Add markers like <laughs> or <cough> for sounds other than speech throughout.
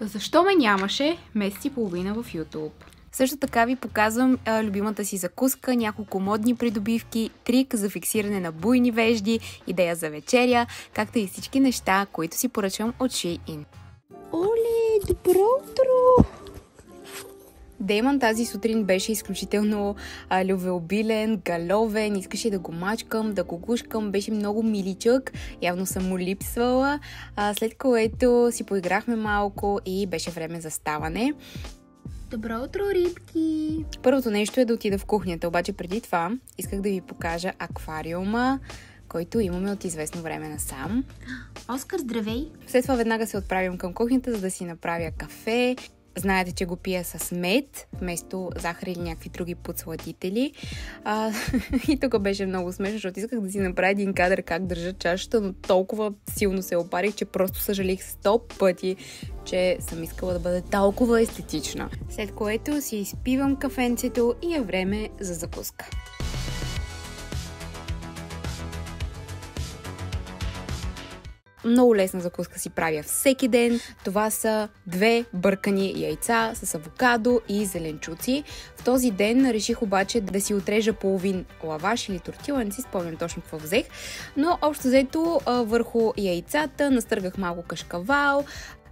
Защо ме нямаше месец и половина в YouTube? Също така ви показвам а, любимата си закуска, няколко модни придобивки, трик за фиксиране на буйни вежди, идея за вечеря, както и всички неща, които си поръчвам от Shein. Оле, добро утро! Деймон тази сутрин беше изключително а, любеобилен, галовен, искаше да го мачкам, да го гушкам, беше много миличък, явно съм му липсвала, а, след което си поиграхме малко и беше време за ставане. Добро утро, рибки! Първото нещо е да отида в кухнята, обаче преди това исках да ви покажа аквариума, който имаме от известно време насам. Оскар, здравей! След това веднага се отправим към кухнята, за да си направя кафе. Знаете, че го пия с мед, вместо захар или някакви други подсладители. А, <laughs> и тук беше много смешно, защото исках да си направя един кадър как държа чашата, но толкова силно се опарих, че просто съжалих сто пъти, че съм искала да бъде толкова естетична. След което си изпивам кафенцето и е време за закуска. Много лесна закуска си правя всеки ден. Това са две бъркани яйца с авокадо и зеленчуци. В този ден реших обаче да си отрежа половин лаваш или тортила, не си спомням точно какво взех, но общо взето върху яйцата настъргах малко кашкавал,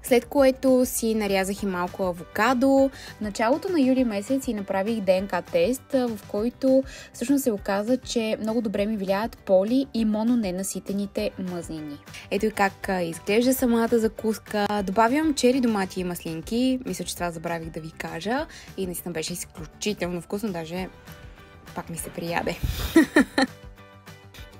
след което си нарязах и малко авокадо. В началото на юли месец си направих ДНК тест, в който всъщност се оказа, че много добре ми влияят поли и мононенаситените мъзнини. Ето и как изглежда самата закуска. Добавям чери, домати и маслинки. Мисля, че това забравих да ви кажа. И наистина беше изключително вкусно, даже пак ми се прияде. <laughs>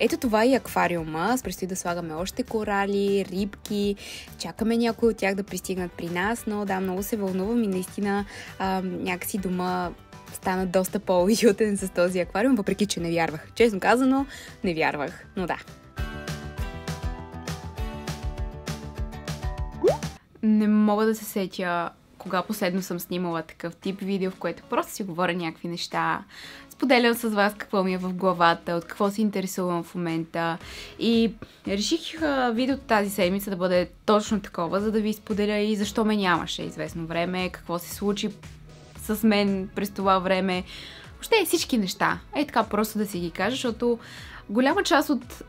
Ето това е и аквариума. Предстои да слагаме още корали, рибки. Чакаме някои от тях да пристигнат при нас, но да, много се вълнувам и наистина а, някакси дома стана доста по-уютен с този аквариум, въпреки че не вярвах. Честно казано, не вярвах, но да. Не мога да се сетя кога последно съм снимала такъв тип видео, в което просто си говоря някакви неща, споделям с вас какво ми е в главата, от какво се интересувам в момента. И реших видеото тази седмица да бъде точно такова, за да ви споделя и защо ме нямаше известно време, какво се случи с мен през това време. Въобще всички неща. Е така просто да си ги кажа, защото голяма част от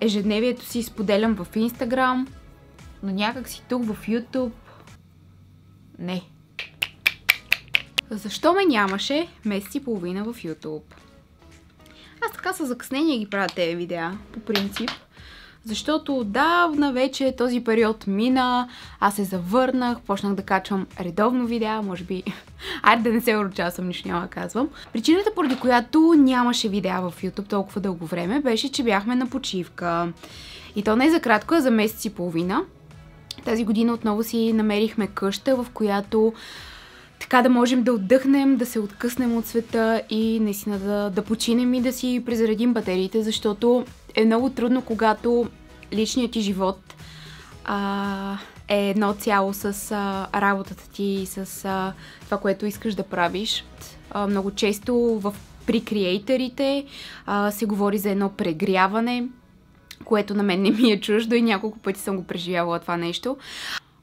ежедневието си споделям в Инстаграм, но някак си тук в YouTube не. Защо ме нямаше месец и половина в YouTube? Аз така с закъснение ги правя тези видеа, по принцип. Защото отдавна вече този период мина, аз се завърнах, почнах да качвам редовно видеа, може би... <laughs> Айде да не се урочавам, нищо няма да казвам. Причината, поради която нямаше видеа в YouTube толкова дълго време, беше, че бяхме на почивка. И то не за кратко, а за месец и половина. Тази година отново си намерихме къща, в която така да можем да отдъхнем, да се откъснем от света и наистина да, да починем и да си презаредим батериите, защото е много трудно, когато личният ти живот а, е едно цяло с а, работата ти, с а, това, което искаш да правиш. А, много често в, при креаторите се говори за едно прегряване, което на мен не ми е чуждо и няколко пъти съм го преживявала това нещо.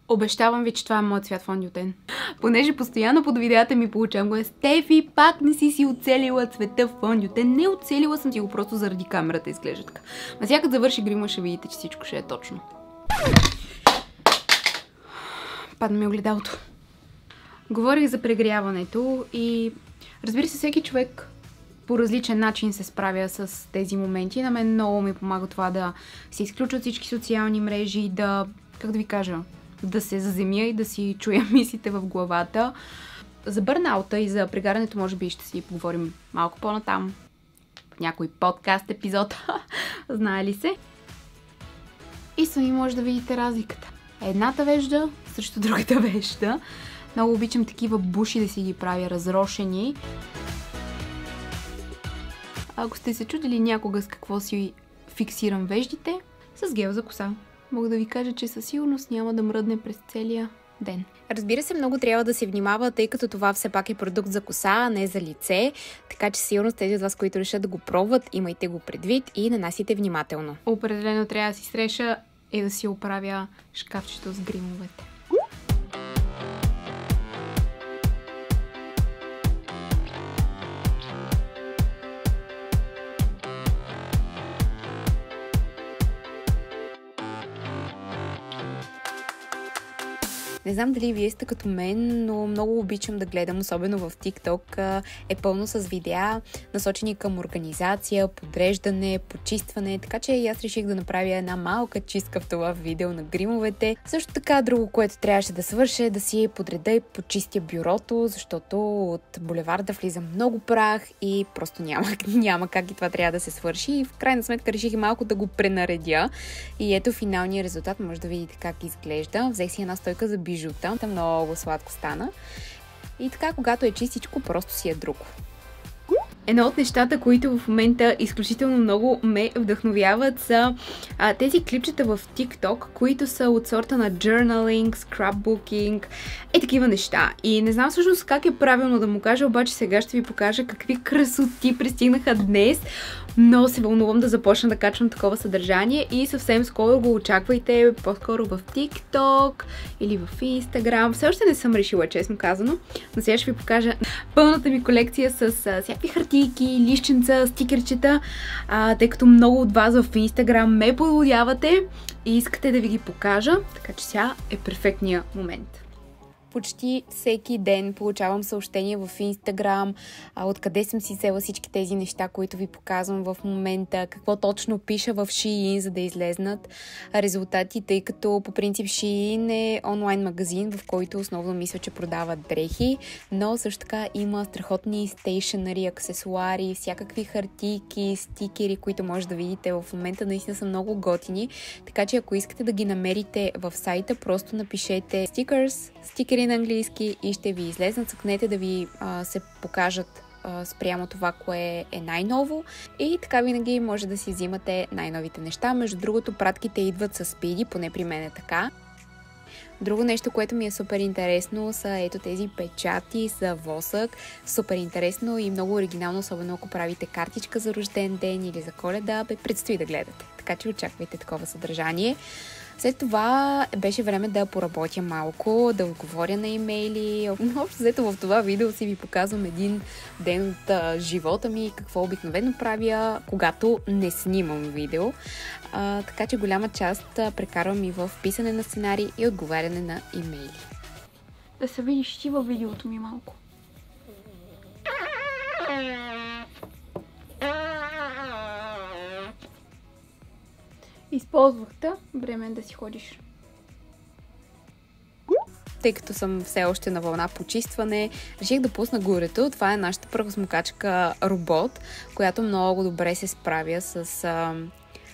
Обещавам ви, че това е моят свят фондютен. Понеже постоянно под видеята ми получавам го е Стефи, пак не си си оцелила цвета в фондютен. Не оцелила съм ти го просто заради камерата изглежда така. Ма сега завърши грима ще видите, че всичко ще е точно. Падна ми огледалото. Говорих за прегряването и разбира се, всеки човек по различен начин се справя с тези моменти. На мен много ми помага това да се изключат всички социални мрежи, да, как да ви кажа, да се заземя и да си чуя <laughs> мислите в главата. За бърнаута и за прегарането може би ще си поговорим малко по-натам в някой подкаст епизод. <laughs> Знае ли се? И сами може да видите разликата. Едната вежда срещу <laughs> другата вежда. Много обичам такива буши да си ги правя разрошени. Ако сте се чудили някога с какво си фиксирам веждите, с гел за коса мога да ви кажа, че със сигурност няма да мръдне през целия ден. Разбира се, много трябва да се внимава, тъй като това все пак е продукт за коса, а не за лице, така че сигурно тези от вас, които решат да го пробват, имайте го предвид и нанасите внимателно. Определено трябва да си среша и да си оправя шкафчето с гримовете. Не знам дали вие сте като мен, но много обичам да гледам, особено в TikTok. Е пълно с видеа, насочени към организация, подреждане, почистване. Така че и аз реших да направя една малка чистка в това видео на гримовете. Също така, друго, което трябваше да свърша е да си подреда и почистя бюрото, защото от булеварда влиза много прах и просто няма, <laughs> няма как и това трябва да се свърши. И в крайна сметка реших и малко да го пренаредя. И ето финалния резултат, може да видите как изглежда. Взех си една стойка за бижута, много сладко стана. И така, когато е чистичко, просто си е друго. Едно от нещата, които в момента изключително много ме вдъхновяват са а, тези клипчета в TikTok, които са от сорта на journaling, scrapbooking, е такива неща. И не знам всъщност как е правилно да му кажа, обаче сега ще ви покажа какви красоти пристигнаха днес много се вълнувам да започна да качвам такова съдържание и съвсем скоро го очаквайте, по-скоро в TikTok или в Instagram. Все още не съм решила, честно казано, но сега ще ви покажа пълната ми колекция с всякакви хартийки, лищенца, стикерчета, тъй като много от вас в Instagram ме подводявате и искате да ви ги покажа, така че сега е перфектния момент почти всеки ден получавам съобщения в Инстаграм, откъде съм си взела всички тези неща, които ви показвам в момента, какво точно пиша в Shein, за да излезнат резултати, тъй като по принцип Shein е онлайн магазин, в който основно мисля, че продават дрехи, но също така има страхотни стейшнари, аксесуари, всякакви хартийки, стикери, които може да видите. В момента, наистина са много готини, така че ако искате да ги намерите в сайта, просто напишете stickers, стикери на английски и ще ви излезнат. Цъкнете да ви а, се покажат а, спрямо това, кое е най-ново и така винаги може да си взимате най-новите неща. Между другото, пратките идват с спиди, поне при мен е така. Друго нещо, което ми е супер интересно са ето тези печати за восък. Супер интересно и много оригинално, особено ако правите картичка за рожден ден или за коледа, бе, предстои да гледате. Така че очаквайте такова съдържание. След това беше време да поработя малко, да отговоря на имейли. <laughs> Общо взето в това видео си ви показвам един ден от а, живота ми, какво обикновено правя, когато не снимам видео. А, така че голяма част а, прекарвам и в писане на сценарии и отговаряне на имейли. Да се видиш ти във видеото ми малко. Използвахте време да си ходиш. Тъй като съм все още на вълна почистване, реших да пусна горето. Това е нашата пръхосмокачка робот, която много добре се справя с а,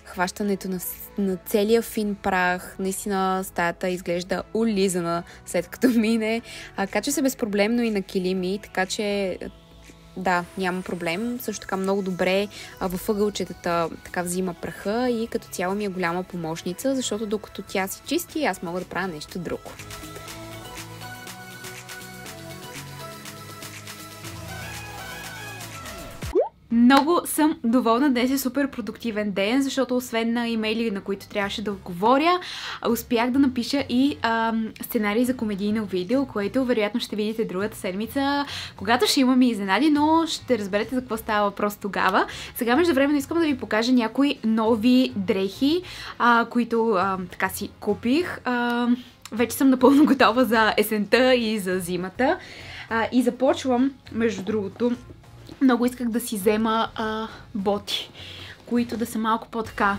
хващането на, на целия фин прах. Наистина стаята изглежда улизана след като мине. А, кача се безпроблемно и на килими, така че да, няма проблем. Също така много добре във ъгълчетата така взима праха и като цяло ми е голяма помощница, защото докато тя си чисти, аз мога да правя нещо друго. Много съм доволна. Днес е супер продуктивен ден, защото освен на имейли, на които трябваше да отговоря, успях да напиша и а, сценарий за комедийно видео, което вероятно ще видите другата седмица, когато ще имаме изненади, но ще разберете за какво става въпрос тогава. Сега между време искам да ви покажа някои нови дрехи, а, които а, така си купих. А, вече съм напълно <laughs> готова за есента и за зимата. А, и започвам, между другото, много исках да си взема а, боти, които да са малко по-така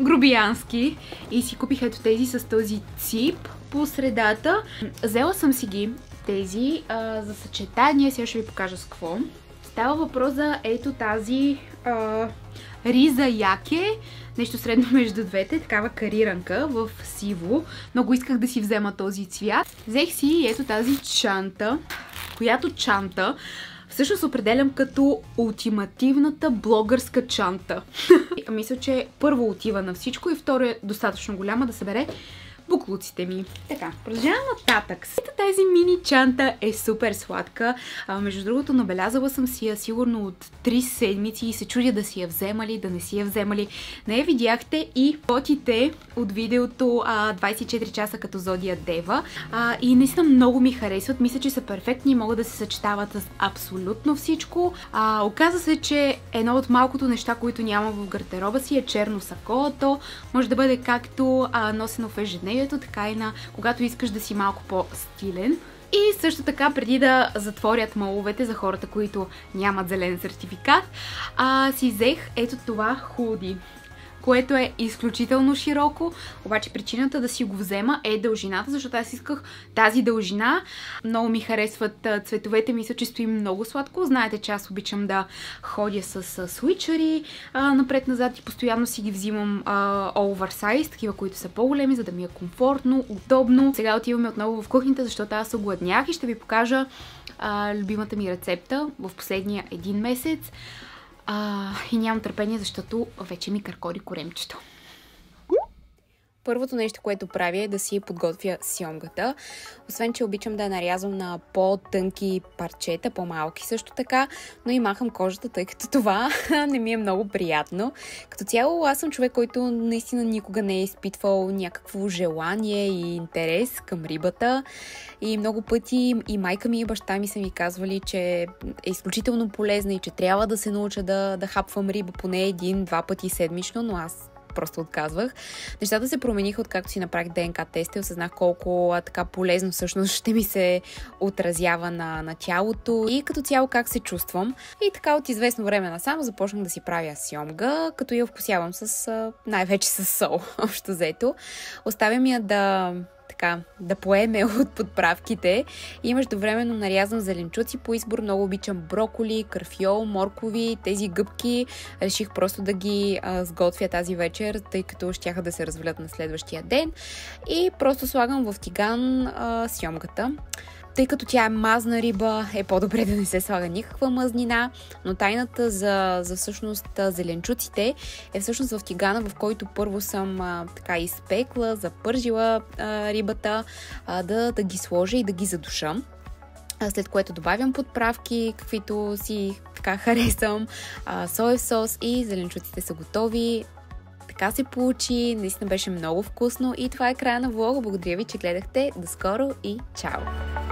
грубиянски и си купих ето тези с този цип по средата. Взела съм си ги тези а, за съчетание, сега ще ви покажа с какво. Става въпрос за ето тази а, риза яке, нещо средно <laughs> между двете, такава кариранка в сиво. Много исках да си взема този цвят. Взех си ето тази чанта, която чанта всъщност определям като ултимативната блогърска чанта. <laughs> Мисля, че първо отива на всичко и второ е достатъчно голяма да събере буклуците ми. Така, продължавам нататък. Тази мини чанта е супер сладка. А, между другото, набелязала съм си я сигурно от 3 седмици и се чудя да си я вземали, да не си я вземали. Не я видяхте и фотите от видеото а, 24 часа като Зодия Дева. А, и наистина много ми харесват. Мисля, че са перфектни и могат да се съчетават с абсолютно всичко. А, оказа се, че едно от малкото неща, които няма в гардероба си е черно сако. Може да бъде както а, носено в ежедневие ежедневието, така и на когато искаш да си малко по-стилен. И също така, преди да затворят маловете за хората, които нямат зелен сертификат, а, си взех ето това худи което е изключително широко. Обаче причината да си го взема е дължината, защото аз исках тази дължина. Много ми харесват цветовете, мисля, че стои много сладко. Знаете, че аз обичам да ходя с свичери напред-назад и постоянно си ги взимам оверсайз, такива, които са по-големи, за да ми е комфортно, удобно. Сега отиваме отново в кухнята, защото аз огладнях и ще ви покажа любимата ми рецепта в последния един месец. А, и нямам търпение, защото вече ми къркори коремчето. Първото нещо, което правя е да си подготвя сьомгата. Освен, че обичам да я нарязвам на по-тънки парчета, по-малки също така, но и махам кожата, тъй като това <laughs> не ми е много приятно. Като цяло, аз съм човек, който наистина никога не е изпитвал някакво желание и интерес към рибата. И много пъти и майка ми и баща ми са ми казвали, че е изключително полезна и че трябва да се науча да, да хапвам риба поне един-два пъти седмично, но аз просто отказвах. Нещата се промениха, откакто си направих ДНК тест и осъзнах колко а, така полезно всъщност ще ми се отразява на, на тялото и като цяло как се чувствам. И така от известно време насам започнах да си правя сьомга, като я вкусявам с най-вече с сол, <laughs> общо взето. Оставям я да така, да поеме <laughs> от подправките. И междувременно нарязвам зеленчуци по избор. Много обичам броколи, карфиол, моркови, тези гъбки. Реших просто да ги а, сготвя тази вечер, тъй като щяха да се развалят на следващия ден. И просто слагам в тиган а, сьомката. Тъй като тя е мазна риба, е по-добре <laughs> да не се слага никаква мазнина, но тайната за, за всъщност зеленчуците е всъщност в тигана, в който първо съм а, така изпекла, запържила а, рибата, а, да, да ги сложа и да ги задуша след което добавям подправки, каквито си така <laughs> харесвам, соев сос и зеленчуците са готови. Така се получи, наистина беше много вкусно и това е края на влога. Благодаря ви, че гледахте. До скоро и чао!